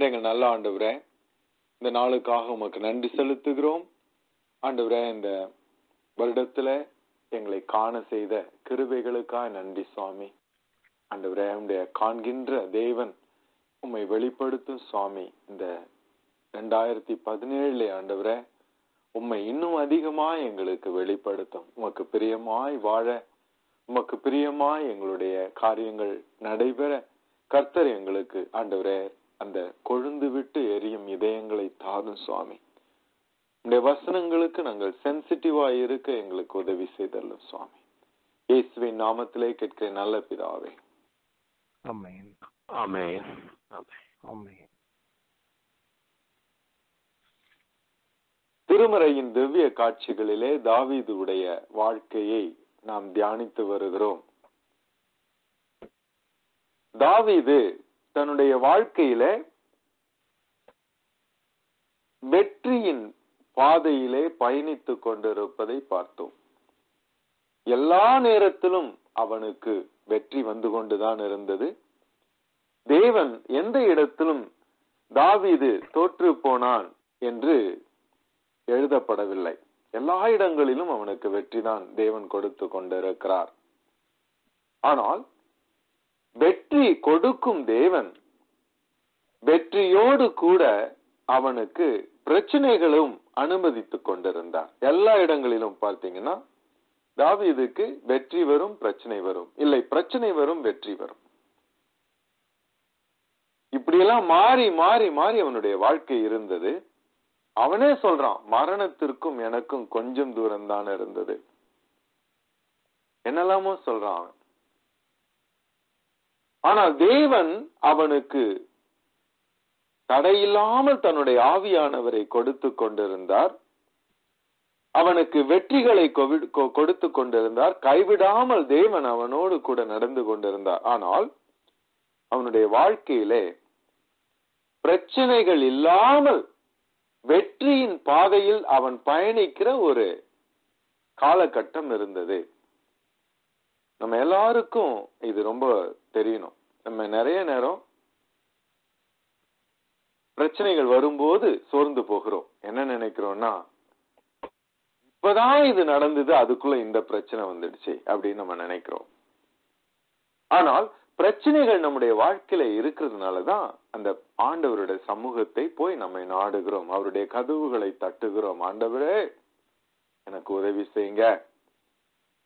நேசிக்கின்ற எங்கள் நல்ல ஆண்டவரே இந்த நாளுக்காக உமக்கு நன்றி செலுத்துகிறோம். ஆண்டவரே இந்த வருடத்துல எங்களை காண செய்த கிருபைகளுக்காக நன்றி சுவாமி. ஆண்டவரே உடைய காண்கின்ற தேவன் உம்மை வெளிப்படுத்தும் சுவாமி. இந்த ரெண்டாயிரத்தி பதினேழுல ஆண்டவரே உம்மை இன்னும் அதிகமாய் எங்களுக்கு வெளிப்படுத்தும். உமக்கு பிரியமாய் வாழ உமக்கு பிரியமாய் எங்களுடைய காரியங்கள் நடைபெற கர்த்தர் எங்களுக்கு ஆண்டவரே அந்த கொழுந்து விட்டு எரியும் இதயங்களை தாரும் சுவாமி. உடைய வசனங்களுக்கு நாங்கள் சென்சிட்டிவா இருக்க எங்களுக்கு உதவி செய்தல்லும் சுவாமி. இயேசுவின் நாமத்திலே கேட்கிற நல்ல பிதாவே. திருமறையின் திவ்ய காட்சிகளிலே தாவீதுடைய வாழ்க்கையை நாம் தியானித்து வருகிறோம். தாவீது தன்னுடைய வாழ்க்கையில வெற்றியின் பாதையிலே பயணித்துக் கொண்டிருப்பதை பார்த்தோம். எல்லா நேரத்திலும் அவனுக்கு வெற்றி வந்து கொண்டுதான் இருந்தது. தேவன் எந்த இடத்திலும் தாவீது தோற்று போனான் என்று எழுதப்படவில்லை. எல்லா இடங்களிலும் அவனுக்கு வெற்றிதான் தேவன் கொடுத்து கொண்டிருக்கிறார். ஆனால் வெற்றி கொடுக்கும் தேவன். வெற்றியோடு கூட அவனுக்கு பிரச்சனைகளும் அனுமதித்துக் கொண்டிருந்தான். எல்லா இடங்களிலும் பார்த்தீங்கன்னா தாவீதுக்கு வெற்றி வரும் பிரச்சனை வரும். இல்லை பிரச்சனை வரும் வெற்றி வரும். இப்படியெல்லாம் மாறி மாறி மாறி அவனுடைய வாழ்க்கை இருந்தது. அவனே சொல்றான் மரணத்திற்கும் எனக்கும் கொஞ்சம் தூரம் தான் இருந்தது. என்னெல்லாமோ சொல்றான் அவன். ஆனால் தேவன் அவனுக்கு தடையில்லாமல் தன்னுடைய ஆவியானவரை கொடுத்து கொண்டிருந்தார். அவனுக்கு வெற்றிகளை கொடுத்து கொண்டிருந்தார். கைவிடாமல் தேவன் அவனோடு கூட நடந்து கொண்டிருந்தார். ஆனால் அவனுடைய வாழ்க்கையிலே பிரச்சனைகள் இல்லாமல் வெற்றியின் பாதையில் அவன் பயணிக்கிற ஒரு காலகட்டம் இருந்தது. நம்ம எல்லாருக்கும் இது ரொம்ப தெரியணும். நம்ம நிறைய நேரம் பிரச்சனைகள் வரும்போது சோர்ந்து போகிறோம். என்ன நினைக்கிறோம்னா இப்பதான் இது நடந்தது அதுக்குள்ள இந்த பிரச்சனை வந்துடுச்சு அப்படின்னு நம்ம நினைக்கிறோம். ஆனால் பிரச்சனைகள் நம்முடைய வாழ்க்கையில இருக்கிறதுனாலதான் அந்த ஆண்டவருடைய சமூகத்தை போய் நம்மை நாடுகிறோம். அவருடைய கதவுகளை தட்டுகிறோம். ஆண்டவரே எனக்கு உதவி செய்யுங்க.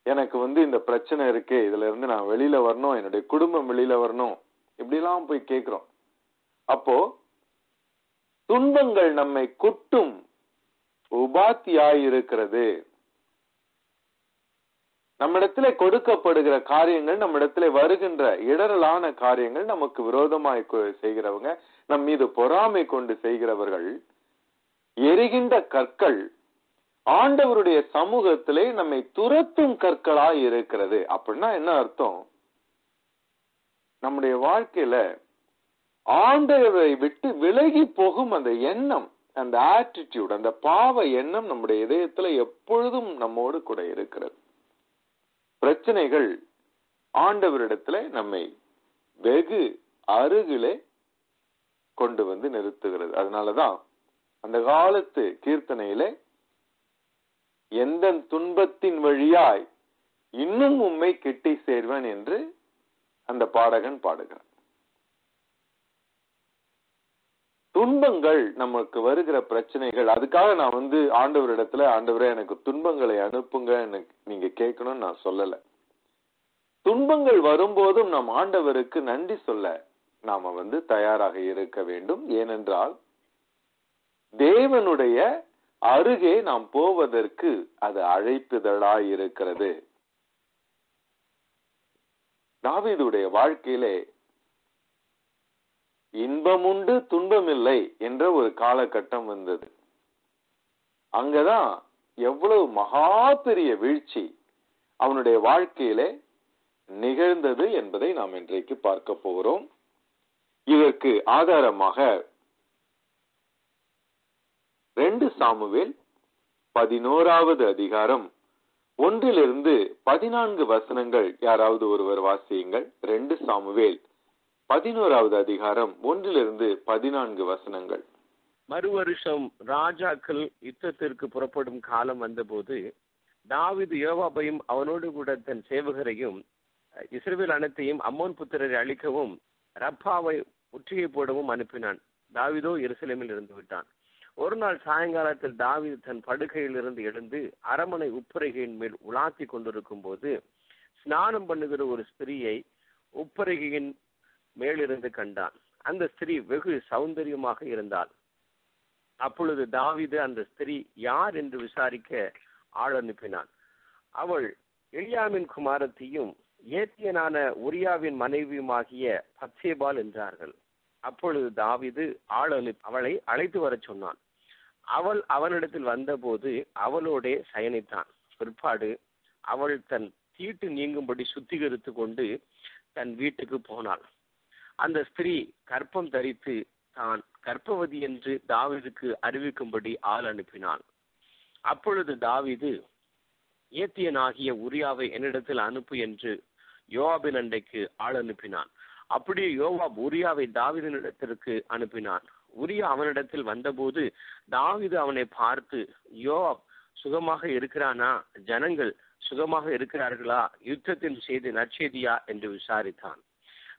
எனக்கு வந்து இந்த பிரச்சனை இருக்கு இதுல இருந்து நான் வெளியில வரணும் என்னுடைய குடும்பம் வெளியில வரணும் இப்படி எல்லாம் போய் கேட்கிறோம். அப்போ துன்பங்கள் நம்மை குட்டும் உபாத்தியாய் இருக்கிறது கொடுக்கப்படுகிற காரியங்கள் நம்மிடத்திலே வருகின்ற இடரலான காரியங்கள் நமக்கு விரோதமாய் செய்கிறவங்க நம் மீது பொறாமை கொண்டு செய்கிறவர்கள் எரிகின்ற கற்கள் ஆண்டவருடைய சமூகத்திலே நம்மை துரத்தும் கற்களாய் இருக்கிறது. அப்படின்னா என்ன அர்த்தம்? நம்முடைய வாழ்க்கையில ஆண்டவரை விட்டு விலகி போகும் அந்த எண்ணம் அந்த ஆட்டிடியூட் அந்த பாவ எண்ணம் நம்முடைய இதயத்துல எப்பொழுதும் நம்மோடு கூட இருக்கிறது. பிரச்சனைகள் ஆண்டவரிடத்துல நம்மை வெகு அருகிலே கொண்டு வந்து நிறுத்துகிறது. அதனாலதான் அந்த காலத்து கீர்த்தனையிலே எந்த துன்பத்தின் வழியாய் இன்னும் உண்மை கிட்டி சேர்வன் என்று அந்த பாடகன் பாடுகிறான். துன்பங்கள் நமக்கு வருகிற பிரச்சனைகள் அதுக்காக நான் வந்து ஆண்டவரிடத்துல ஆண்டவரே எனக்கு துன்பங்களை அனுப்புங்க எனக்கு நீங்க கேட்கணும்னு நான் சொல்லல. துன்பங்கள் வரும்போதும் நம் ஆண்டவருக்கு நன்றி சொல்ல நாம வந்து தயாராக இருக்க வேண்டும். ஏனென்றால் தேவனுடைய அருகே நாம் போவதற்கு அது அழைப்புதலாய் தாவிதுடைய வாழ்க்கையிலே இன்பமுண்டு துன்பமில்லை என்ற ஒரு காலகட்டம் வந்தது. அங்கதான் எவ்வளவு மகா பெரிய வீழ்ச்சி அவனுடைய வாழ்க்கையிலே நிகழ்ந்தது என்பதை நாம் இன்றைக்கு பார்க்க போகிறோம். இதற்கு ஆதாரமாக ரெண்டு சாமுவேல் பதினோராவது அதிகாரம். ஒன்றிலிருந்து பதினான்கு வசனங்கள் யாராவது ஒருவர் வாசியுங்கள். ரெண்டு சாமுவேல் பதினோராவது அதிகாரம் ஒன்றிலிருந்து பதினான்கு வசனங்கள். மறு வருஷம் ராஜாக்கள் யுத்தத்திற்கு புறப்படும் காலம் வந்தபோது தாவிது யோவாபையும் அவனோடு கூட தன் சேவகரையும் இஸ்ரேல் அனைத்தையும் அம்மோன் புத்திரரை அழிக்கவும் ரப்பாவை முற்றுகை போடவும் அனுப்பினான். தாவிதோ எருசலேமில் இருந்து விட்டான். ஒரு நாள் சாயங்காலத்தில் தாவிது தன் படுகையிலிருந்து எழுந்து அரமனை உப்பரிகையின் மேல் உலாத்தி கொண்டிருக்கும் போது ஸ்நானம் பண்ணுகிற ஒரு ஸ்திரீயை உப்பரிகையின் மேலிருந்து கண்டான். அந்த ஸ்திரீ வெகு சௌந்தரியமாக இருந்தாள். அப்பொழுது தாவிது அந்த ஸ்திரீ யார் என்று விசாரிக்க ஆள் அனுப்பினான். அவள் எளியாமின் குமாரத்தையும் ஏத்தியனான உரியாவின் மனைவியுமாகிய பச்சேபால் என்றார்கள். அப்பொழுது தாவிது ஆள் அனுப்பி அவளை அழைத்து வரச் சொன்னான். அவள் அவனிடத்தில் வந்தபோது அவளோடே சயனித்தான். பிற்பாடு அவள் தன் தீட்டு நீங்கும்படி சுத்திகரித்து கொண்டு தன் வீட்டுக்கு போனாள். அந்த ஸ்திரீ கற்பம் தரித்து தான் கர்ப்பவதி என்று தாவிதுக்கு அறிவிக்கும்படி ஆள் அனுப்பினான் அப்பொழுது தாவிது ஏத்தியனாகிய உரியாவை என்னிடத்தில் அனுப்பு என்று யோவாபின் அண்டைக்கு ஆள் அனுப்பினான். அப்படியே யோவாப் உரியாவை தாவிதனிடத்திற்கு அனுப்பினான். உரியா அவனிடத்தில் வந்தபோது தாவிது அவனை பார்த்து யோவாப் சுகமாக இருக்கிறானா? ஜனங்கள் சுகமாக இருக்கிறார்களா? யுத்தத்தின் செய்தி நற்செய்தியா? என்று விசாரித்தான்.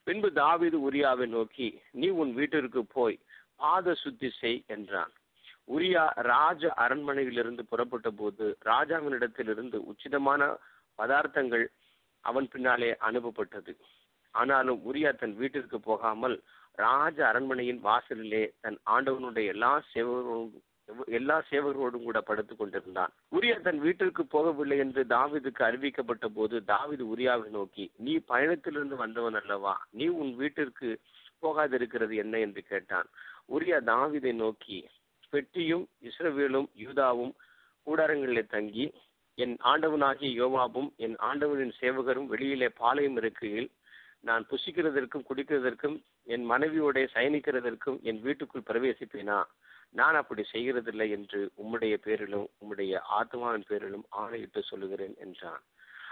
பின்பு தாவிது உரியாவை நோக்கி நீ உன் வீட்டிற்கு போய் பாத சுத்தி செய் என்றான். உரியா ராஜ அரண்மனையிலிருந்து புறப்பட்ட போது ராஜாவினிடத்திலிருந்து உச்சிதமான பதார்த்தங்கள் அவன் பின்னாலே அனுப்பப்பட்டது. ஆனாலும் உரியா தன் வீட்டிற்கு போகாமல் ராஜ அரண்மனையின் வாசலிலே தன் ஆண்டவனுடைய எல்லா சேவகரோடும் எல்லா சேவகரோடும் கூட படுத்துக் கொண்டிருந்தான். உரியா தன் வீட்டிற்கு போகவில்லை என்று தாவீதுக்கு அறிவிக்கப்பட்ட போது தாவிது உரியாவை நோக்கி நீ பயணத்திலிருந்து வந்தவன் அல்லவா? நீ உன் வீட்டிற்கு போகாதிருக்கிறது என்ன? என்று கேட்டான். உரியா தாவிதை நோக்கி பெட்டியும் இஸ்ரவேலும் யூதாவும் கூடாரங்களிலே தங்கி என் ஆண்டவனாகிய யோவாபும் என் ஆண்டவனின் சேவகரும் வெளியிலே பாளையம் இருக்கையில் நான் புசிக்கிறதற்கும் குடிக்கிறதற்கும் என் மனைவியோட சயனிக்கிறதற்கும் என் வீட்டுக்குள் பிரவேசிப்பேனா? நான் அப்படி செய்கிறதில்லை என்று உம்முடைய பேரிலும் உம்முடைய ஆத்மாவின் பேரிலும் ஆணையிட்டு சொல்லுகிறேன் என்றான்.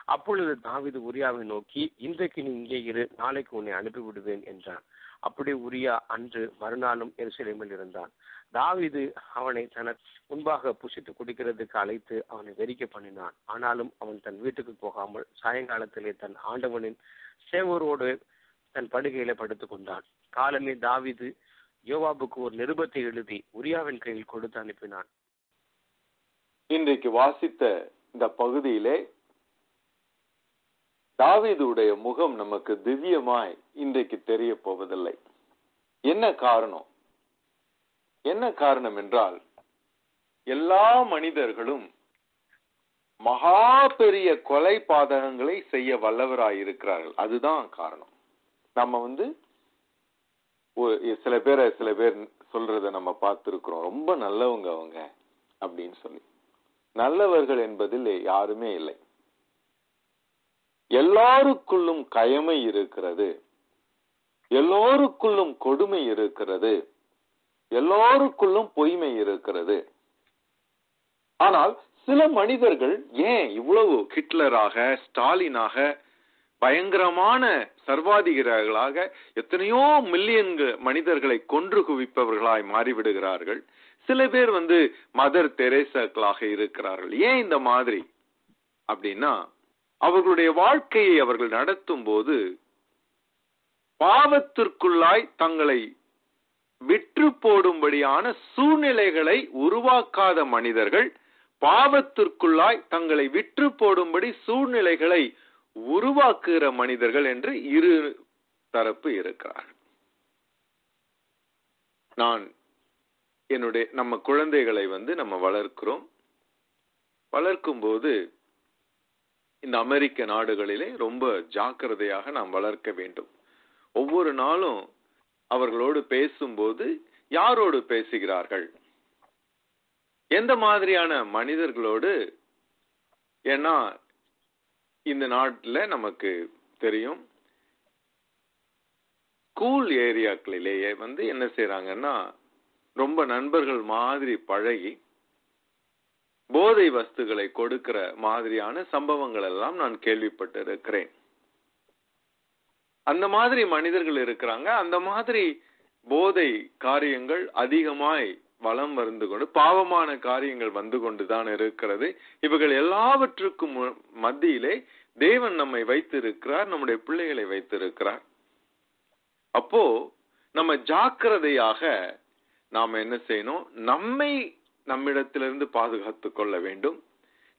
அப்பொழுது தாவிது உரியாவை நோக்கி இன்றைக்கு நீ இங்கே இரு நாளைக்கு உன்னை அனுப்பிவிடுவேன் என்றான். அப்படி உரியா அன்று மறுநாளும் எருசலேமில் இருந்தான். தாவிது அவனை தனக்கு முன்பாக புசித்து குடிக்கிறதுக்கு அழைத்து அவனை வெறிக்க பண்ணினான். ஆனாலும் அவன் தன் வீட்டுக்கு போகாமல் சாயங்காலத்திலே தன் ஆண்டவனின் சேவரோடு தன் படுகையில படுத்துக் கொண்டான். காலமே தாவிது யோவாபுக்கு ஒரு நிருபத்தை எழுதி உரியாவின் கையில் கொடுத்து அனுப்பினான். இன்றைக்கு வாசித்த இந்த பகுதியிலே தாவீதுடைய முகம் நமக்கு திவ்யமாய் இன்றைக்கு தெரிய போவதில்லை என்ன காரணம்? என்ன காரணம் என்றால் எல்லா மனிதர்களும் மகா பெரிய கொலை பாதகங்களை செய்ய வல்லவராயிருக்கிறார்கள். அதுதான் காரணம். நம்ம வந்து சில பேரை சில பேர் சொல்றத நம்ம பார்த்திருக்கிறோம். ரொம்ப நல்லவங்க அவங்க அப்படின்னு சொல்லி. நல்லவர்கள் என்பதில் யாருமே இல்லை. எல்லாருக்குள்ளும் கயமை இருக்கிறது. எல்லோருக்குள்ளும் கொடுமை இருக்கிறது. எல்லோருக்குள்ளும் பொய்மை இருக்கிறது. ஆனால் சில மனிதர்கள் ஏன் இவ்வளவு ஹிட்லராக ஸ்டாலினாக பயங்கரமான சர்வாதிகாரிகளாக எத்தனையோ மில்லியன்கள் மனிதர்களை கொன்று குவிப்பவர்களாய் மாறிவிடுகிறார்கள். சில பேர் வந்து மதர் தெரேசாக்களாக இருக்கிறார்கள். ஏன் இந்த மாதிரி? அப்படின்னா அவர்களுடைய வாழ்க்கையை அவர்கள் நடத்தும் போது பாவத்திற்குள்ளாய் தங்களை விற்று போடும்படியான சூழ்நிலைகளை உருவாக்காத மனிதர்கள் பாவத்திற்குள்ளாய் தங்களை விற்று போடும்படி சூழ்நிலைகளை உருவாக்குகிற மனிதர்கள் என்று இரு தரப்பு இருக்கிறார் நான் என்னுடைய நம்ம குழந்தைகளை வந்து நம்ம வளர்க்கிறோம். வளர்க்கும் போது இந்த அமெரிக்க நாடுகளிலே ரொம்ப ஜாக்கிரதையாக நாம் வளர்க்க வேண்டும். ஒவ்வொரு நாளும் அவர்களோடு பேசும்போது யாரோடு பேசுகிறார்கள்? எந்த மாதிரியான மனிதர்களோடு ஏன்னா இந்த நாட்டில் நமக்கு தெரியும். கூல் ஏரியாக்களிலேயே வந்து என்ன செய்கிறாங்கன்னா ரொம்ப நண்பர்கள் மாதிரி பழகி போதை வஸ்துகளை கொடுக்கிற மாதிரியான சம்பவங்கள் எல்லாம் நான் கேள்விப்பட்டு இருக்கிறேன் அந்த மாதிரி மனிதர்கள் இருக்கிறாங்க. அந்த மாதிரி போதை காரியங்கள் அதிகமாய் வளம் வந்து கொண்டு பாவமான காரியங்கள் வந்து கொண்டுதான் இருக்கிறது. இவைகள் எல்லாவற்றுக்கும் மத்தியிலே தேவன் நம்மை வைத்திருக்கிறார் நம்முடைய பிள்ளைகளை வைத்திருக்கிறார். அப்போ நம்ம ஜாக்கிரதையாக நாம் என்ன செய்யணும்? நம்மை நம்மிடத்திலிருந்து பாதுகாத்து கொள்ள வேண்டும்.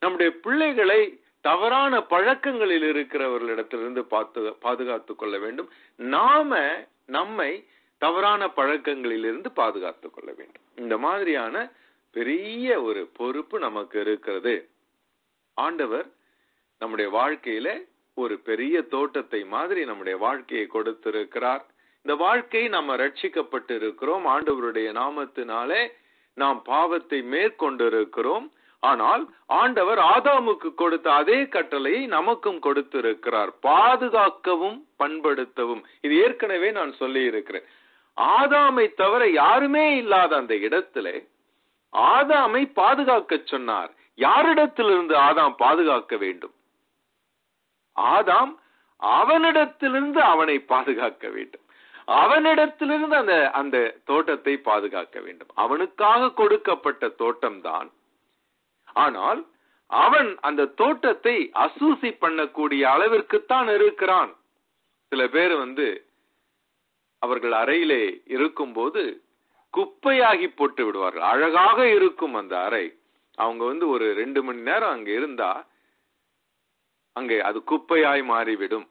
நம்முடைய பிள்ளைகளை தவறான பழக்கங்களில் இருக்கிறவர்களிடத்திலிருந்து பார்த்து பாதுகாத்துக் கொள்ள வேண்டும். நாம நம்மை தவறான பழக்கங்களில் இருந்து பாதுகாத்துக் கொள்ள வேண்டும். இந்த மாதிரியான பெரிய ஒரு பொறுப்பு நமக்கு இருக்கிறது. ஆண்டவர் நம்முடைய வாழ்க்கையில ஒரு பெரிய தோட்டத்தை மாதிரி நம்முடைய வாழ்க்கையை கொடுத்திருக்கிறார். இந்த வாழ்க்கை நம்ம ரட்சிக்கப்பட்டு இருக்கிறோம் ஆண்டவருடைய நாமத்தினாலே நாம் பாவத்தை மேற்கொண்டிருக்கிறோம். ஆனால் ஆண்டவர் ஆதாமுக்கு கொடுத்த அதே கட்டளையை நமக்கும் கொடுத்திருக்கிறார். பாதுகாக்கவும் பண்படுத்தவும். இது ஏற்கனவே நான் சொல்லி இருக்கிறேன் ஆதாமை தவிர யாருமே இல்லாத அந்த இடத்துல ஆதாமை பாதுகாக்க சொன்னார். யாரிடத்திலிருந்து ஆதாம் பாதுகாக்க வேண்டும்? ஆதாம் அவனிடத்திலிருந்து அவனை பாதுகாக்க வேண்டும். அவனிடத்திலிருந்து அந்த அந்த தோட்டத்தை பாதுகாக்க வேண்டும். அவனுக்காக கொடுக்கப்பட்ட தோட்டம்தான். ஆனால் அவன் அந்த தோட்டத்தை அசூசி பண்ணக்கூடிய அளவிற்குத்தான் இருக்கிறான். சில பேர் வந்து அவர்கள் அறையிலே இருக்கும்போது குப்பையாகி போட்டு விடுவார்கள். அழகாக இருக்கும் அந்த அறை. அவங்க வந்து ஒரு ரெண்டு மணி நேரம் அங்க இருந்தா அங்கே அது குப்பையாய் மாறிவிடும்.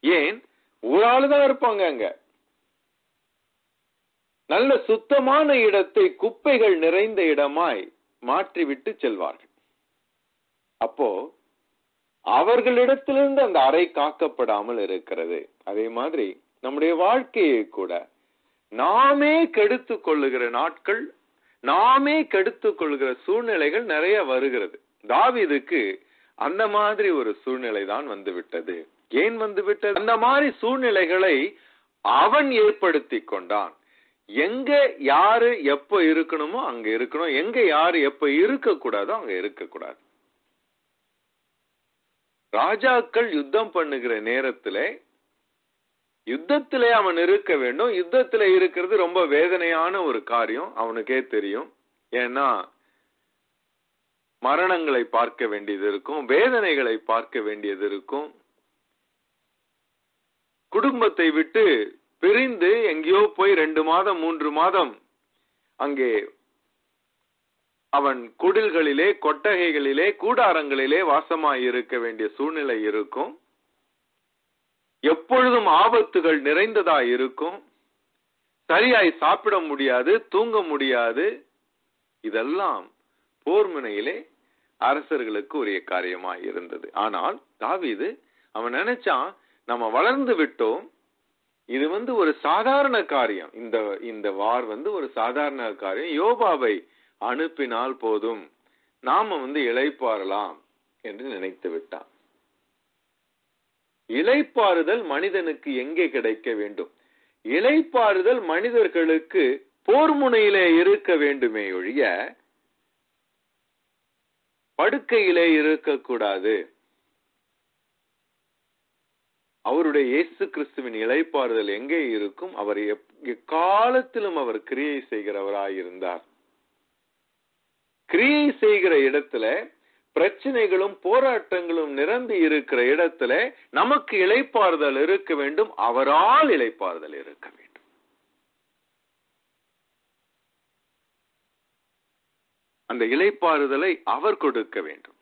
ஏன்? ஒரு ஆளுதான் இருப்பாங்க அங்க. நல்ல சுத்தமான இடத்தை குப்பைகள் நிறைந்த இடமாய் மாற்றிவிட்டு செல்வார்கள். அப்போ அவர்களிடத்திலிருந்து அந்த அறை காக்கப்படாமல் இருக்கிறது. அதே மாதிரி நம்முடைய வாழ்க்கையை கூட நாமே கெடுத்து கொள்ளுகிற நாட்கள் நாமே கெடுத்து கொள்கிற சூழ்நிலைகள் நிறைய வருகிறது. தாவிதுக்கு அந்த மாதிரி ஒரு சூழ்நிலை தான் வந்து விட்டது ஏன் வந்து விட்டது அந்த மாதிரி சூழ்நிலைகளை அவன் ஏற்படுத்தி கொண்டான். எங்க யாரு எப்ப இருக்கணுமோ அங்க இருக்கணும். எங்க யாரு எப்ப இருக்க கூடாதோ அங்க இருக்க கூடாது. ராஜாக்கள் யுத்தம் பண்ணுகிற நேரத்துல யுத்தத்திலே அவன் இருக்க வேண்டும். யுத்தத்தில் இருக்கிறது ரொம்ப வேதனையான ஒரு காரியம். அவனுக்கே தெரியும். ஏன்னா மரணங்களை பார்க்க வேண்டியது இருக்கும். வேதனைகளை பார்க்க வேண்டியது இருக்கும். குடும்பத்தை விட்டு பிரிந்து எங்கேயோ போய் ரெண்டு மாதம் மூன்று மாதம் அங்கே அவன் குடில்களிலே கொட்டகைகளிலே கூடாரங்களிலே வாசமாய் இருக்க வேண்டிய சூழ்நிலை இருக்கும். எப்பொழுதும் ஆபத்துகள் நிறைந்ததா இருக்கும். சரியாய் சாப்பிட முடியாது தூங்க முடியாது. இதெல்லாம் போர் முனையிலே அரசர்களுக்கு உரிய காரியமாக இருந்தது. ஆனால் தாவிது அவன் நினைச்சான் நம்ம வளர்ந்து விட்டோம். இது வந்து ஒரு சாதாரண காரியம். இந்த இந்த வார் வந்து ஒரு சாதாரண காரியம். யோபாவை அனுப்பினால் போதும். நாம வந்து இழைப்பாரலாம் என்று நினைத்து விட்டான். இலைப்பாறுதல் மனிதனுக்கு எங்கே கிடைக்க வேண்டும்? இலைப்பாறுதல் மனிதர்களுக்கு போர் முனையிலே இருக்க வேண்டுமே ஒழிய படுக்கையிலே இருக்கக்கூடாது. அவருடைய இயேசு கிறிஸ்துவின் இலைப்பாறுதல் எங்கே இருக்கும்? அவர் எக்காலத்திலும் அவர் கிரியை செய்கிறவராயிருந்தார். கிரியை செய்கிற இடத்துல பிரச்சனைகளும் போராட்டங்களும் நிரம்பி இருக்கிற இடத்துல நமக்கு இழைப்பாறுதல் இருக்க வேண்டும். அவரால் இழைப்பாறுதல் இருக்க வேண்டும். அந்த இழைப்பாறுதலை அவர் கொடுக்க வேண்டும்.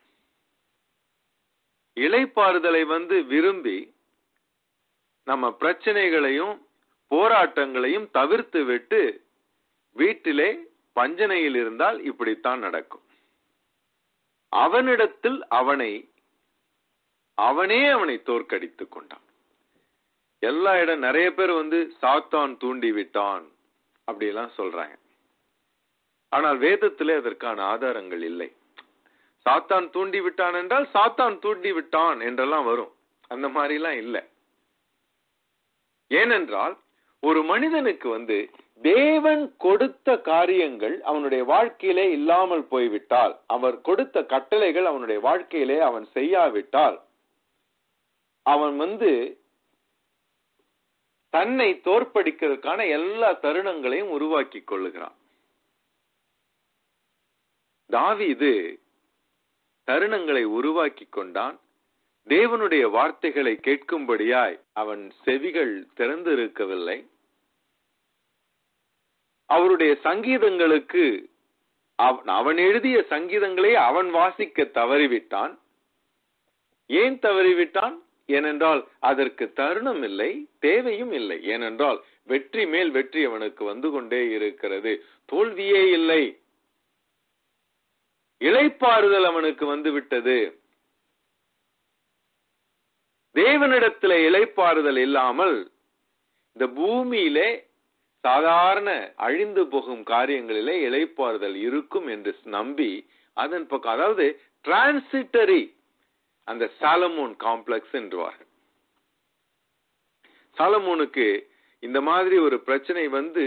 இழைப்பாறுதலை வந்து விரும்பி நம்ம பிரச்சனைகளையும் போராட்டங்களையும் தவிர்த்து விட்டு வீட்டிலே பஞ்சனையில் இருந்தால் இப்படித்தான் நடக்கும். அவனிடத்தில் அவனை அவனே அவனை தோற்கடித்துக் கொண்டான். எல்லா இடம் நிறைய பேர் வந்து சாத்தான் தூண்டி விட்டான் அப்படி எல்லாம் சொல்றாங்க. ஆனால் வேதத்திலே அதற்கான ஆதாரங்கள் இல்லை. சாத்தான் தூண்டி விட்டான் என்றால் சாத்தான் தூண்டி விட்டான் என்றெல்லாம் வரும். அந்த மாதிரி எல்லாம் இல்லை. ஏனென்றால் ஒரு மனிதனுக்கு வந்து தேவன் கொடுத்த காரியங்கள் அவனுடைய வாழ்க்கையிலே இல்லாமல் போய்விட்டால் அவர் கொடுத்த கட்டளைகள் அவனுடைய வாழ்க்கையிலே அவன் செய்யாவிட்டால் அவன் வந்து தன்னை தோற்படிக்கிறதுக்கான எல்லா தருணங்களையும் உருவாக்கி கொள்ளுகிறான். தாவி இது தருணங்களை உருவாக்கி கொண்டான். தேவனுடைய வார்த்தைகளை கேட்கும்படியாய் அவன் செவிகள் திறந்திருக்கவில்லை. அவருடைய சங்கீதங்களுக்கு அவன் எழுதிய சங்கீதங்களை அவன் வாசிக்க தவறிவிட்டான். ஏன் தவறிவிட்டான்? ஏனென்றால் அதற்கு தருணம் இல்லை தேவையும் இல்லை. ஏனென்றால் வெற்றி மேல் வெற்றி அவனுக்கு வந்து கொண்டே இருக்கிறது. தோல்வியே இல்லை. இளைப்பாறுதல் அவனுக்கு வந்து விட்டது. தேவனிடத்தில் இளைப்பாறுதல் இல்லாமல் இந்த பூமியிலே சாதாரண அழிந்து போகும் காரியங்களிலே இளைப்பாறுதல் இருக்கும் என்று நம்பி அதன் பக்கம் அதாவது டிரான்சிட்டரி அந்த சாலமோன் காம்ப்ளெக்ஸ் என்றுவார்கள். சாலமோனுக்கு இந்த மாதிரி ஒரு பிரச்சனை வந்து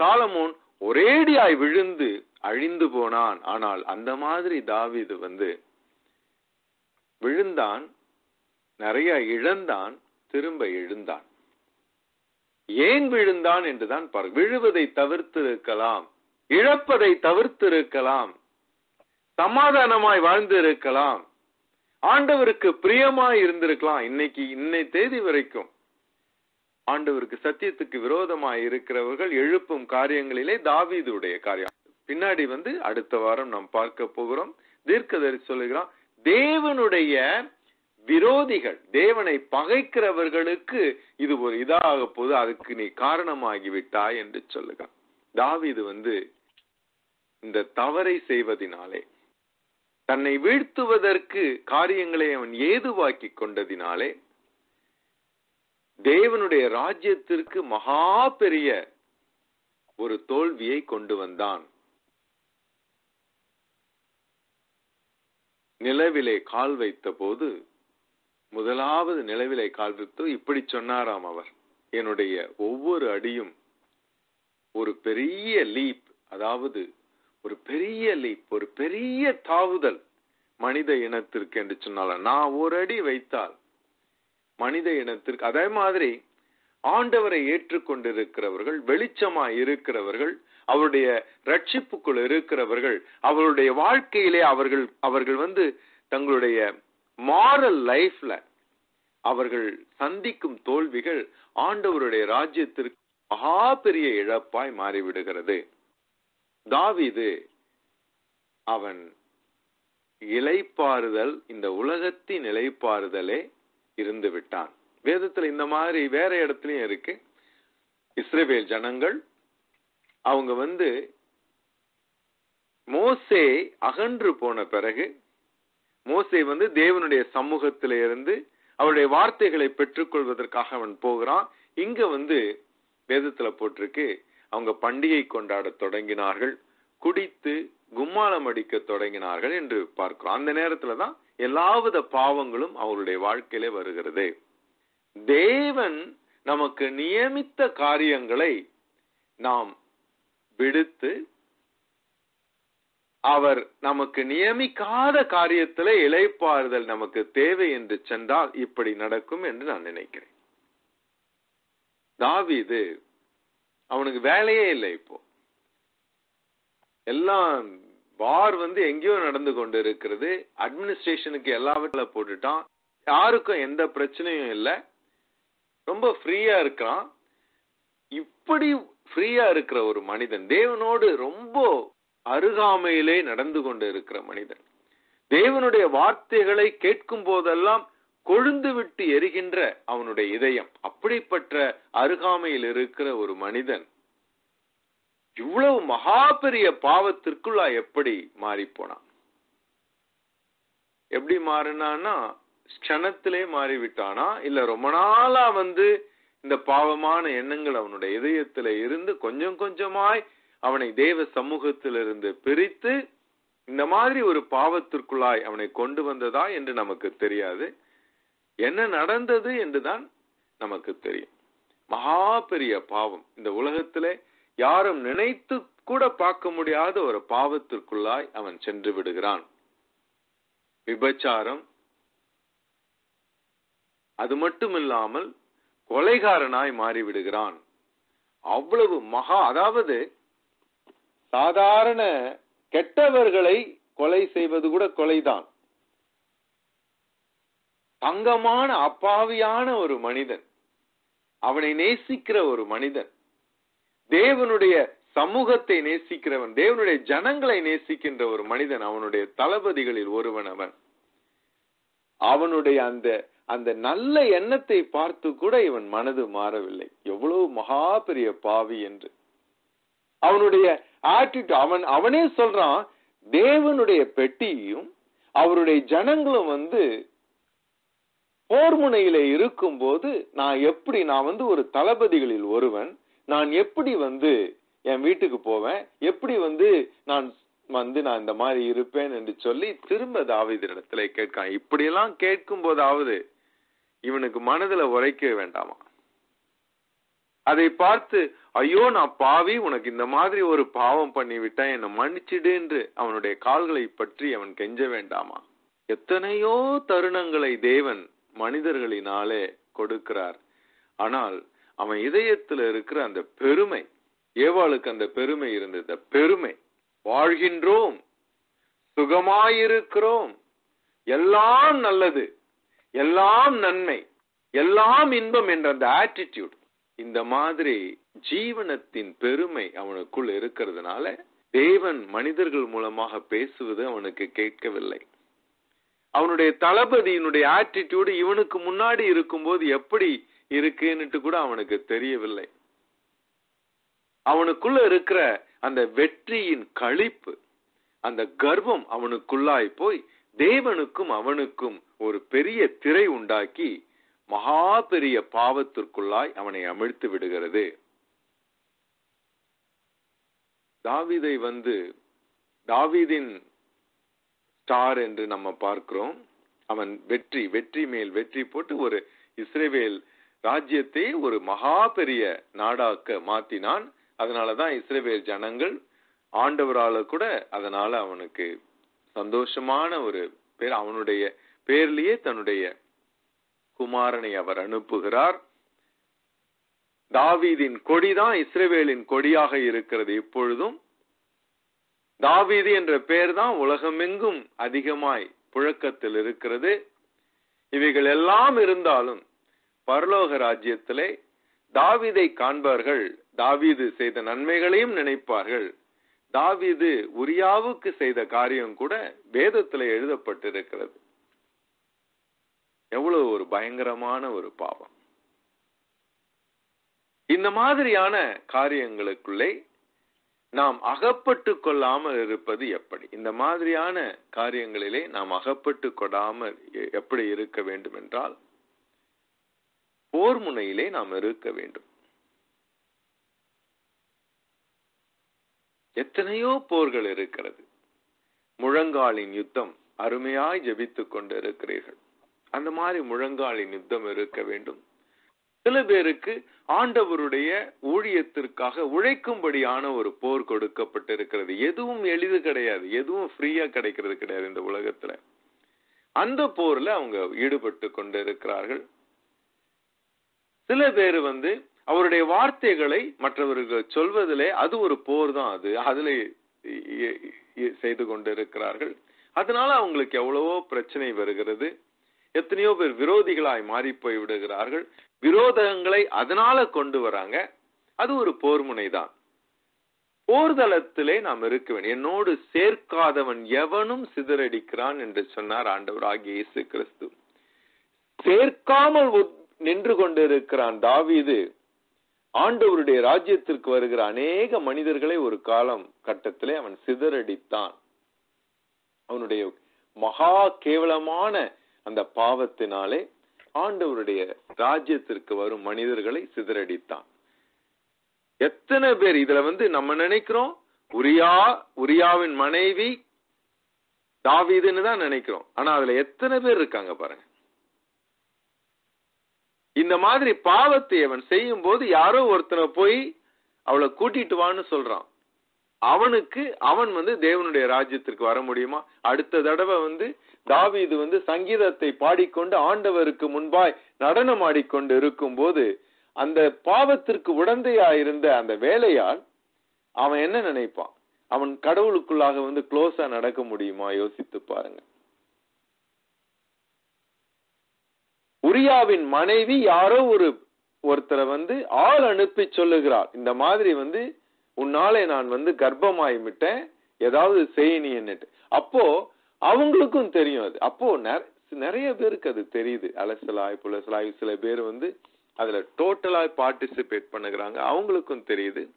சாலமோன் ஒரேடியாய் விழுந்து அழிந்து போனான். ஆனால் அந்த மாதிரி தாவீது வந்து விழுந்தான். நிறைய இழந்தான் திரும்ப எழுந்தான். ஏன் விழுந்தான் என்றுதான் பாரு. விழுவதை தவிர்த்திருக்கலாம் இழப்பதை தவிர்த்திருக்கலாம் சமாதானமாய் வாழ்ந்து இருக்கலாம் ஆண்டவருக்கு பிரியமாய் இருந்திருக்கலாம். இன்னைக்கு இன்னை தேதி வரைக்கும் ஆண்டவருக்கு சத்தியத்துக்கு விரோதமாய் இருக்கிறவர்கள் எழுப்பும் காரியங்களிலே தாவீதுடைய காரியம். பின்னாடி வந்து அடுத்த வாரம் நாம் பார்க்க போகிறோம். தீர்க்கதரி சொல்லுகிறான் தேவனுடைய விரோதிகள் தேவனை பகைக்கிறவர்களுக்கு இது ஒரு இதாக போது அதுக்கு நீ காரணமாகிவிட்டாய் என்று சொல்லுக. தாவிது வந்து இந்த தவறை செய்வதினாலே தன்னை வீழ்த்துவதற்கு காரியங்களை அவன் ஏதுவாக்கி கொண்டதினாலே தேவனுடைய ராஜ்யத்திற்கு மகா பெரிய ஒரு தோல்வியை கொண்டு வந்தான். நிலவிலே கால் வைத்த போது முதலாவது நிலவிலை கால் இப்படி சொன்னாராம் அவர். என்னுடைய ஒவ்வொரு அடியும் ஒரு பெரிய லீப் அதாவது ஒரு பெரிய லீப் ஒரு பெரிய தாவுதல் மனித இனத்திற்கு என்று சொன்னால நான் ஒரு அடி வைத்தால் மனித இனத்திற்கு அதே மாதிரி ஆண்டவரை ஏற்றுக்கொண்டிருக்கிறவர்கள் வெளிச்சமா இருக்கிறவர்கள் அவருடைய ரட்சிப்புக்குள் இருக்கிறவர்கள் அவருடைய வாழ்க்கையிலே அவர்கள் அவர்கள் வந்து தங்களுடைய மாரல் லைஃப்ல அவர்கள் சந்திக்கும் தோல்விகள் ஆண்டவருடைய ராஜ்யத்திற்கு மகா பெரிய இழப்பாய் மாறிவிடுகிறது. தாவிது அவன் இலைப்பாறுதல் இந்த உலகத்தின் இலைப்பாறுதலே இருந்து விட்டான். வேதத்துல இந்த மாதிரி வேற இடத்துலயும் இருக்கு. இஸ்ரேவேல் ஜனங்கள் அவங்க வந்து மோசே அகன்று போன பிறகு மோசை வந்து தேவனுடைய சமூகத்தில இருந்து அவருடைய வார்த்தைகளை பெற்றுக்கொள்வதற்காக அவன் போகிறான். இங்க வந்து வேதத்துல போட்டிருக்கு அவங்க பண்டிகை கொண்டாட தொடங்கினார்கள் குடித்து கும்மாளம் அடிக்க தொடங்கினார்கள் என்று பார்க்கிறோம். அந்த நேரத்துல தான் எல்லாவித பாவங்களும் அவருடைய வாழ்க்கையிலே வருகிறது. தேவன் நமக்கு நியமித்த காரியங்களை நாம் விடுத்து அவர் நமக்கு நியமிக்காத காரியத்துல இழைப்பாறுதல் நமக்கு தேவை என்று சென்றால் இப்படி நடக்கும் என்று நான் நினைக்கிறேன். தாவிது அவனுக்கு வேலையே இல்லை இப்போ. எல்லாம் வார் வந்து எங்கேயோ நடந்து கொண்டு இருக்கிறது அட்மினிஸ்ட்ரேஷனுக்கு எல்லாவற்றில போட்டுட்டான். யாருக்கும் எந்த பிரச்சனையும் இல்லை. ரொம்ப ஃப்ரீயா இருக்கிறான். இப்படி ஃப்ரீயா இருக்கிற ஒரு மனிதன் தேவனோடு ரொம்ப அருகாமையிலே நடந்து கொண்டு இருக்கிற மனிதன். தேவனுடைய வார்த்தைகளை கேட்கும் போதெல்லாம் கொழுந்து விட்டு எரிகின்ற அவனுடைய இதயம். அப்படிப்பட்ட அருகாமையில் இருக்கிற ஒரு மனிதன் இவ்வளவு மகா பெரிய பாவத்திற்குள்ளா எப்படி மாறி போனான் எப்படி மாறினான்னா க்ஷணத்திலே மாறிவிட்டானா? இல்ல ரொம்ப நாளா வந்து இந்த பாவமான எண்ணங்கள் அவனுடைய இதயத்துல இருந்து கொஞ்சம் கொஞ்சமாய் அவனை தேவ சமூகத்திலிருந்து பிரித்து இந்த மாதிரி ஒரு பாவத்திற்குள்ளாய் அவனை கொண்டு வந்ததா என்று நமக்கு தெரியாது. என்ன நடந்தது என்றுதான் நமக்கு தெரியும். மகா பெரிய பாவம். இந்த உலகத்திலே யாரும் நினைத்து கூட பார்க்க முடியாத ஒரு பாவத்திற்குள்ளாய் அவன் சென்று விடுகிறான். விபச்சாரம். அது மட்டும் இல்லாமல் கொலைகாரனாய் மாறிவிடுகிறான். அவ்வளவு மகா அதாவது சாதாரண கெட்டவர்களை கொலை செய்வது கூட கொலைதான். தங்கமான அப்பாவியான ஒரு மனிதன் அவனை நேசிக்கிற ஒரு மனிதன் தேவனுடைய சமூகத்தை நேசிக்கிறவன் தேவனுடைய ஜனங்களை நேசிக்கின்ற ஒரு மனிதன் அவனுடைய தளபதிகளில் ஒருவன் அவன். அவனுடைய அந்த அந்த நல்ல எண்ணத்தை பார்த்து கூட இவன் மனது மாறவில்லை. எவ்வளவு மகா பெரிய பாவி என்று. அவனுடைய ஆட்டிட்டு அவன் அவனே சொல்றான் தேவனுடைய பெட்டியும் அவருடைய ஜனங்களும் வந்து போர் முனையில இருக்கும்போது நான் எப்படி நான் வந்து ஒரு தளபதிகளில் ஒருவன் நான் எப்படி வந்து என் வீட்டுக்கு போவேன் எப்படி வந்து நான் வந்து நான் இந்த மாதிரி இருப்பேன் என்று சொல்லி திரும்ப தாவீதிடத்துல கேட்கான் இப்படியெல்லாம் கேட்கும் போதாவது இவனுக்கு மனதுல உரைக்க வேண்டாமா அதை பார்த்து ஐயோ நான் பாவி உனக்கு இந்த மாதிரி ஒரு பாவம் பண்ணி விட்டேன் என்னை மன்னிச்சிடு என்று அவனுடைய கால்களை பற்றி அவன் கெஞ்ச வேண்டாமா? எத்தனையோ தருணங்களை தேவன் மனிதர்களினாலே கொடுக்கிறார். ஆனால் அவன் இதயத்தில் இருக்கிற அந்த பெருமை ஏவாளுக்கு அந்த பெருமை இருந்தது. பெருமை. வாழ்கின்றோம் சுகமாயிருக்கிறோம் எல்லாம் நல்லது எல்லாம் நன்மை எல்லாம் இன்பம் என்ற அந்த ஆட்டிடியூட் இந்த மாதிரி ஜீவனத்தின் பெருமை அவனுக்குள் இருக்கிறதுனால தேவன் மனிதர்கள் மூலமாக பேசுவது அவனுக்கு கேட்கவில்லை. அவனுடைய தளபதியினுடைய ஆட்டிடியூடு இவனுக்கு முன்னாடி இருக்கும்போது எப்படி இருக்குன்னுட்டு கூட அவனுக்கு தெரியவில்லை. அவனுக்குள்ள இருக்கிற அந்த வெற்றியின் களிப்பு அந்த கர்வம் அவனுக்குள்ளாய் போய் தேவனுக்கும் அவனுக்கும் ஒரு பெரிய திரை உண்டாக்கி மகா பெரிய பாவத்திற்குள்ளாய் அவனை அமிழ்த்து விடுகிறது. தாவிதை வந்து தாவிதின் ஸ்டார் என்று நம்ம பார்க்கிறோம். அவன் வெற்றி வெற்றி மேல் வெற்றி போட்டு ஒரு இஸ்ரேவேல் ராஜ்யத்தை ஒரு மகா பெரிய நாடாக்க மாத்தினான் அதனாலதான் இஸ்ரேவேல் ஜனங்கள் ஆண்டவரால கூட அதனால அவனுக்கு சந்தோஷமான ஒரு பேர் அவனுடைய பேர்லயே தன்னுடைய குமாரனை அவர் அனுப்புகிறார். தாவீதின் கொடிதான் இஸ்ரேவேலின் கொடியாக இருக்கிறது இப்பொழுதும். தாவீது என்ற பெயர் தான் உலகமெங்கும் அதிகமாய் புழக்கத்தில் இருக்கிறது. இவைகள் எல்லாம் இருந்தாலும் பரலோக ராஜ்யத்திலே தாவீதை காண்பார்கள். தாவீது செய்த நன்மைகளையும் நினைப்பார்கள். தாவீது உரியாவுக்கு செய்த காரியம் கூட வேதத்தில் எழுதப்பட்டிருக்கிறது. எவ்வளவு ஒரு பயங்கரமான ஒரு பாவம். இந்த மாதிரியான காரியங்களுக்குள்ளே நாம் அகப்பட்டு கொள்ளாமல் இருப்பது எப்படி? இந்த மாதிரியான காரியங்களிலே நாம் அகப்பட்டு கொள்ளாமல் எப்படி இருக்க வேண்டும் என்றால் போர் முனையிலே நாம் இருக்க வேண்டும். எத்தனையோ போர்கள் இருக்கிறது. முழங்காலின் யுத்தம் அருமையாய் ஜபித்துக் கொண்டு இருக்கிறீர்கள் அந்த மாதிரி முழங்காலின் யுத்தம் இருக்க வேண்டும். சில பேருக்கு ஆண்டவருடைய ஊழியத்திற்காக உழைக்கும்படியான ஒரு போர் கொடுக்கப்பட்டிருக்கிறது. எதுவும் எளிது கிடையாது எதுவும் ஃப்ரீயா கிடைக்கிறது கிடையாது இந்த உலகத்துல. அந்த போர்ல அவங்க ஈடுபட்டு கொண்டு இருக்கிறார்கள் சில பேர் வந்து அவருடைய வார்த்தைகளை மற்றவர்கள் சொல்வதிலே அது ஒரு போர் தான் அது. அதுல செய்து கொண்டிருக்கிறார்கள். அதனால அவங்களுக்கு எவ்வளவோ பிரச்சனை வருகிறது. எத்தனையோ பேர் விரோதிகளாய் மாறி போய் விடுகிறார்கள். விரோதங்களை அதனால கொண்டு வராங்க. அது ஒரு போர்முனை தான் போர்தளத்திலே நாம் இருக்க வேண்டும். என்னோடு சேர்க்காதவன் எவனும் சிதறடிக்கிறான் என்று சொன்னார் ஆண்டவர் ஆகிய இயேசு கிறிஸ்து. சேர்க்காமல் நின்று கொண்டிருக்கிறான் தாவீது. ஆண்டவருடைய ராஜ்யத்திற்கு வருகிற அநேக மனிதர்களை ஒரு காலம் கட்டத்திலே அவன் சிதறடித்தான். அவனுடைய மகா கேவலமான அந்த பாவத்தினாலே ஆண்டவருடைய ராஜ்யத்திற்கு வரும் மனிதர்களை சிதறடித்தான். எத்தனை பேர் இதுல வந்து நம்ம நினைக்கிறோம்? உரியா உரியாவின் மனைவி தாவீதுன்னு தான் நினைக்கிறோம். ஆனா அதுல எத்தனை பேர் இருக்காங்க பாருங்க. இந்த மாதிரி பாவத்தை அவன் செய்யும் போது யாரோ ஒருத்தனை போய் அவளை கூட்டிட்டு வான்னு சொல்றான். அவனுக்கு அவன் வந்து தேவனுடைய ராஜ்யத்திற்கு வர முடியுமா? அடுத்த தடவை வந்து தாவீது வந்து சங்கீதத்தை பாடிக்கொண்டு ஆண்டவருக்கு முன்பாய் நடனம் ஆடிக்கொண்டு இருக்கும்போது அந்த பாவத்திற்கு உடந்தையா இருந்த அந்த வேலையால் அவன் என்ன நினைப்பான்? அவன் கடவுளுக்குள்ளாக வந்து க்ளோஸா நடக்க முடியுமா? யோசித்து பாருங்க. உரியாவின் மனைவி யாரோ ஒரு ஒருத்தரை வந்து ஆள் அனுப்பி சொல்லுகிறாள் இந்த மாதிரி வந்து உன்னாலே நான் வந்து கர்ப்பமாய் விட்டேன் ஏதாவது செய்யணின்னுட்டு அப்போ அவங்களுக்கும் தெரியும் அது. அப்போ நெ- நிறைய பேருக்கு அது தெரியுது. அலசலாய் புலசலாய் சில பேர் வந்து அதுல டோட்டலாய் பார்ட்டிசிபேட் பண்ணுகிறாங்க. அவங்களுக்கும் தெரியுது.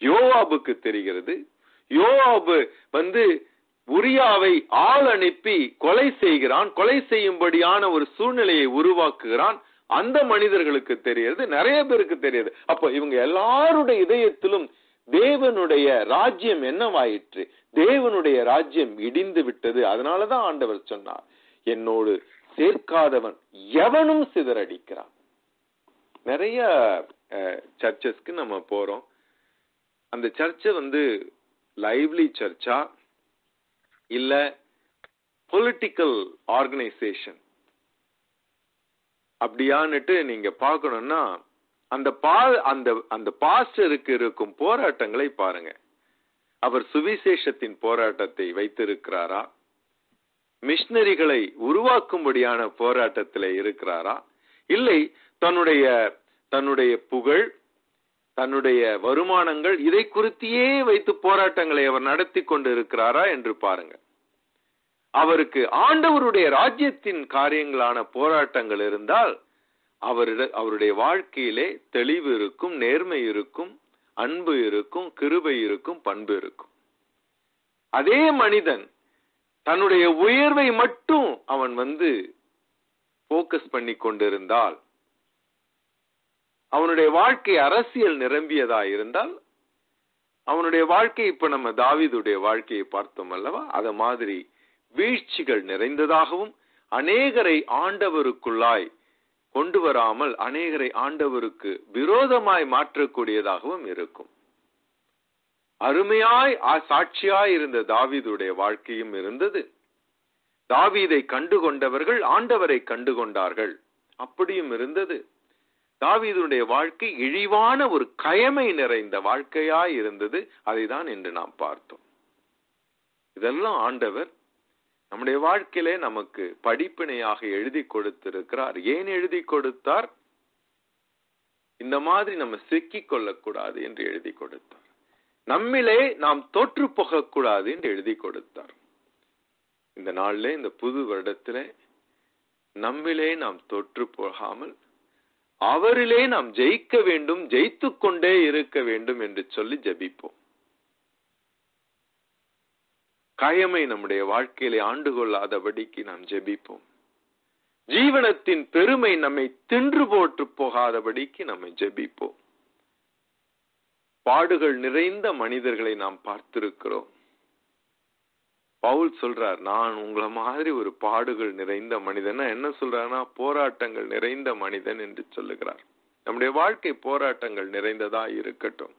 யோவாபுக்கு தெரிகிறது. யோவாபு வந்து உரியாவை ஆள் அனுப்பி கொலை செய்கிறான். கொலை செய்யும்படியான ஒரு சூழ்நிலையை உருவாக்குகிறான். அந்த மனிதர்களுக்கு தெரியுது. நிறைய பேருக்கு தெரியுது. அப்ப இவங்க எல்லாருடைய இதயத்திலும் தேவனுடைய ராஜ்யம் என்னவாயிற்று? தேவனுடைய ராஜ்யம் இடிந்து விட்டது. அதனாலதான் ஆண்டவர் சொன்னார் என்னோடு சேர்க்காதவன் எவனும் சிதறடிக்கிறான். நிறைய சர்ச்சஸ்க்கு நம்ம போறோம். அந்த சர்ச்சை வந்து லைவ்லி சர்ச்சா இல்ல பொலிட்டிக்கல் ஆர்கனைசேஷன் அப்படியான்னுட்டு நீங்க பார்க்கணும்னா அந்த பா அந்த அந்த பாஸ்டருக்கு இருக்கும் போராட்டங்களை பாருங்க. அவர் சுவிசேஷத்தின் போராட்டத்தை வைத்திருக்கிறாரா? மிஷினரிகளை உருவாக்கும்படியான போராட்டத்தில் இருக்கிறாரா? இல்லை தன்னுடைய தன்னுடைய புகழ் தன்னுடைய வருமானங்கள் இதை குறித்தியே வைத்து போராட்டங்களை அவர் நடத்தி கொண்டு இருக்கிறாரா என்று பாருங்க. அவருக்கு ஆண்டவருடைய ராஜ்யத்தின் காரியங்களான போராட்டங்கள் இருந்தால் அவரிட அவருடைய வாழ்க்கையிலே தெளிவு இருக்கும் நேர்மை இருக்கும் அன்பு இருக்கும் கிருபை இருக்கும் பண்பு இருக்கும். அதே மனிதன் தன்னுடைய உயர்வை மட்டும் அவன் வந்து போக்கஸ் பண்ணி கொண்டிருந்தால் அவனுடைய வாழ்க்கை அரசியல் நிரம்பியதா இருந்தால் அவனுடைய வாழ்க்கை இப்ப நம்ம தாவிதுடைய வாழ்க்கையை பார்த்தோம் அல்லவா? அத மாதிரி வீழ்ச்சிகள் நிறைந்ததாகவும் அநேகரை ஆண்டவருக்குள்ளாய் கொண்டு வராமல் அநேகரை ஆண்டவருக்கு விரோதமாய் மாற்றக்கூடியதாகவும் இருக்கும். அருமையாய் ஆ- சாட்சியாய் இருந்த தாவீதுடைய வாழ்க்கையும் இருந்தது. தாவீதை கண்டு கொண்டவர்கள் ஆண்டவரை கண்டு கொண்டார்கள் அப்படியும் இருந்தது. தாவீதுடைய வாழ்க்கை இழிவான ஒரு கயமை நிறைந்த வாழ்க்கையாய் இருந்தது. அதைதான் என்று நாம் பார்த்தோம். இதெல்லாம் ஆண்டவர் நம்முடைய வாழ்க்கையிலே நமக்கு படிப்பினையாக எழுதி கொடுத்திருக்கிறார். ஏன் எழுதி கொடுத்தார்? இந்த மாதிரி நம்ம சிக்கிக் கொள்ளக்கூடாது என்று எழுதி கொடுத்தார். நம்மிலே நாம் தோற்று போகக்கூடாது என்று எழுதி கொடுத்தார். இந்த நாளிலே இந்த புது வருடத்திலே நம்மிலே நாம் தோற்று போகாமல் அவரிலே நாம் ஜெயிக்க வேண்டும் ஜெயித்துக்கொண்டே இருக்க வேண்டும் என்று சொல்லி ஜெபிப்போம். கயமை நம்முடைய வாழ்க்கையிலே ஆண்டு கொள்ளாதபடிக்கு நாம் ஜெபிப்போம். ஜீவனத்தின் பெருமை நம்மை தின்று போட்டு போகாதபடிக்கு நம்மை ஜெபிப்போம். பாடுகள் நிறைந்த மனிதர்களை நாம் பார்த்திருக்கிறோம். பவுல் சொல்றார் நான் உங்களை மாதிரி ஒரு பாடுகள் நிறைந்த மனிதன். என்ன சொல்றாருன்னா போராட்டங்கள் நிறைந்த மனிதன் என்று சொல்லுகிறார். நம்முடைய வாழ்க்கை போராட்டங்கள் நிறைந்ததா இருக்கட்டும்.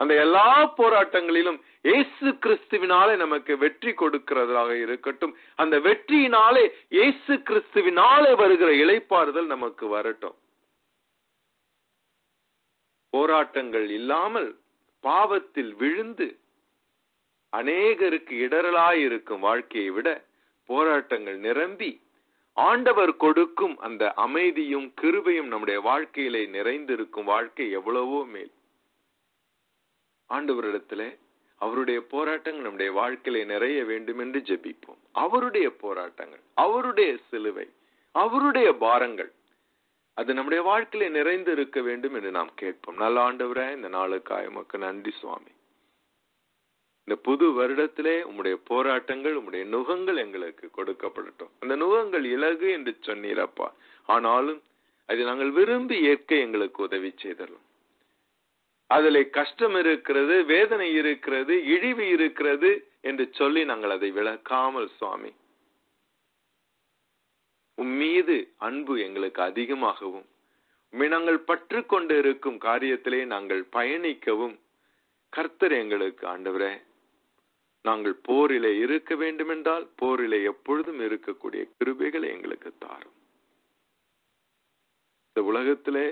அந்த எல்லா போராட்டங்களிலும் இயேசு கிறிஸ்துவினாலே நமக்கு வெற்றி கொடுக்கிறதாக இருக்கட்டும். அந்த வெற்றியினாலே இயேசு கிறிஸ்துவினாலே வருகிற இளைப்பாறுதல் நமக்கு வரட்டும். போராட்டங்கள் இல்லாமல் பாவத்தில் விழுந்து அநேகருக்கு இடரலாய் இருக்கும் வாழ்க்கையை விட போராட்டங்கள் நிரம்பி ஆண்டவர் கொடுக்கும் அந்த அமைதியும் கிருபையும் நம்முடைய வாழ்க்கையிலே நிறைந்திருக்கும் வாழ்க்கை எவ்வளவோ மேல். ஆண்டவரிடத்திலே அவருடைய போராட்டங்கள் நம்முடைய வாழ்க்கையில நிறைய வேண்டும் என்று ஜெபிப்போம். அவருடைய போராட்டங்கள் அவருடைய சிலுவை அவருடைய பாரங்கள் அது நம்முடைய வாழ்க்கையில நிறைந்து இருக்க வேண்டும் என்று நாம் கேட்போம். நல்ல ஆண்டவரே இந்த நாளுக்காக உமக்கு நன்றி சுவாமி. இந்த புது வருடத்திலே உம்முடைய போராட்டங்கள் உம்முடைய நுகங்கள் எங்களுக்கு கொடுக்கப்படட்டும். அந்த நுகங்கள் இலகு என்று சொன்னீரப்பா ஆனாலும் அதை நாங்கள் விரும்பி ஏற்க எங்களுக்கு உதவி செய்தலும் அதில் கஷ்டம் இருக்கிறது வேதனை இருக்கிறது இழிவு இருக்கிறது என்று சொல்லி நாங்கள் அதை விளக்காமல் சுவாமி. உம் மீது அன்பு எங்களுக்கு அதிகமாகவும் நாங்கள் பற்று கொண்டு இருக்கும் காரியத்திலே நாங்கள் பயணிக்கவும் கர்த்தர் எங்களுக்கு ஆண்டவரே நாங்கள் போரிலே இருக்க வேண்டுமென்றால் போரிலே எப்பொழுதும் இருக்கக்கூடிய கிருபைகளை எங்களுக்கு தாரும். இந்த உலகத்திலே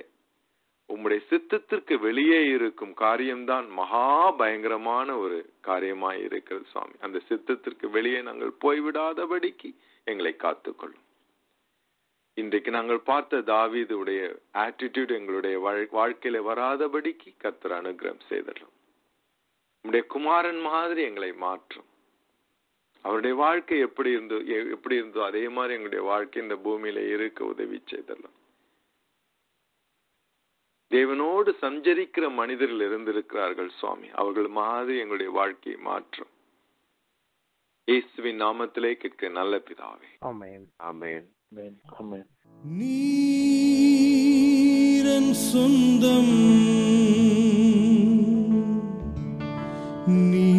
உம்முடைய சித்தத்திற்கு வெளியே இருக்கும் காரியம்தான் மகா பயங்கரமான ஒரு காரியமாய் இருக்கிறது சுவாமி. அந்த சித்தத்திற்கு வெளியே நாங்கள் போய்விடாதபடிக்கு எங்களை காத்துக்கொள்ளும். இன்றைக்கு நாங்கள் பார்த்த தாவீதுடைய ஆட்டிடியூட் எங்களுடைய வாழ்க்கையில வராதபடிக்கு கத்தர் அனுகிரகம் செய்தரும் உம்முடைய குமாரன் மாதிரி எங்களை மாற்றும். அவருடைய வாழ்க்கை எப்படி இருந்தோ எ- எப்படி இருந்தோ அதே மாதிரி எங்களுடைய வாழ்க்கை இந்த பூமியில இருக்க உதவி செய்தரலாம் தேவனோடு சஞ்சரிக்கிற மனிதர்கள் இருந்திருக்கிறார்கள் சுவாமி. அவர்கள் மாதிரி எங்களுடைய வாழ்க்கையை மாற்றும். இயேசுவின் நாமத்திலே கேட்க நல்ல பிதாவே. ஆமென். ஆமென். ஆமென். நீரன் சொந்தம் நீ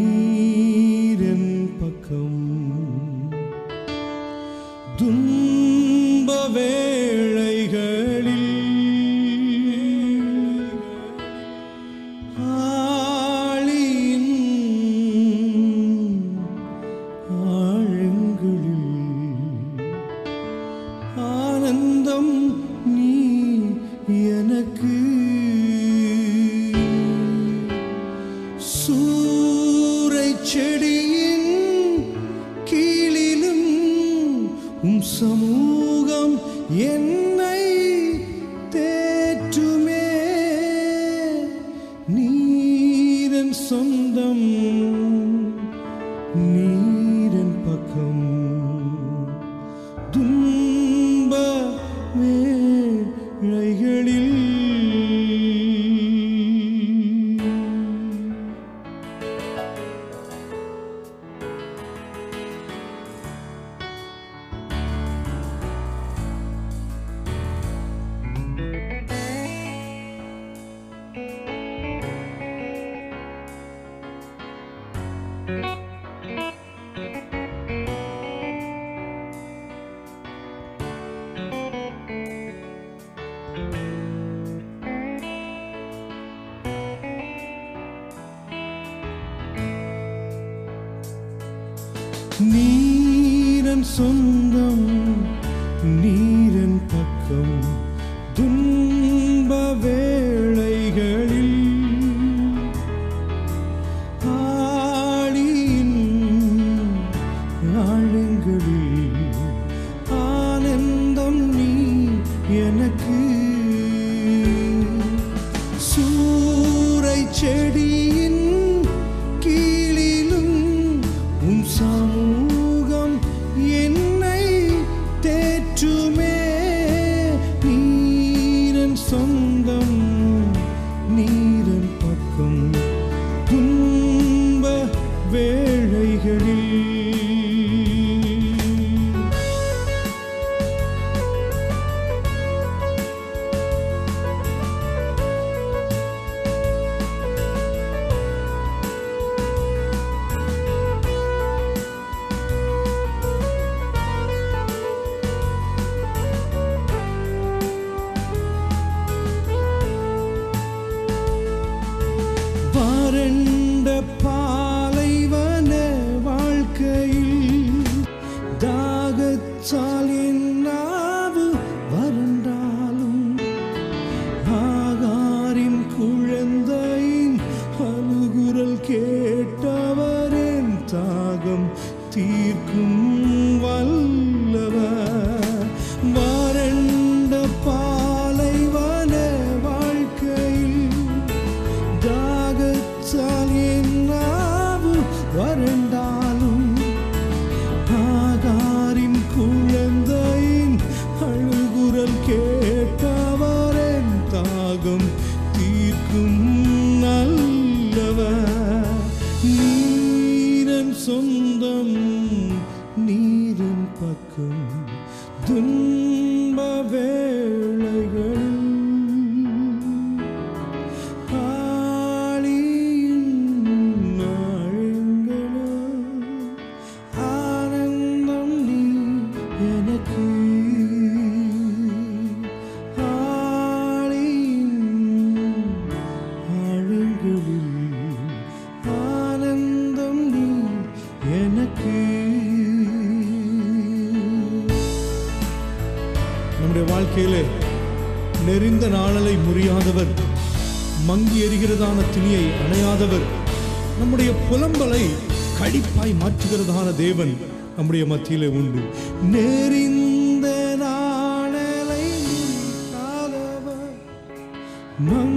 നീരൻ സ്വന്തം നീ children வாழ்க்கையிலே நெறிந்த நாளலை முறியாதவர் மங்கி எரிகிறதான துணியை அணையாதவர் நம்முடைய புலம்பலை கடிப்பாய் மாற்றுகிறதான தேவன் நம்முடைய மத்தியிலே உண்டு. நெறிந்த நாளலை மங்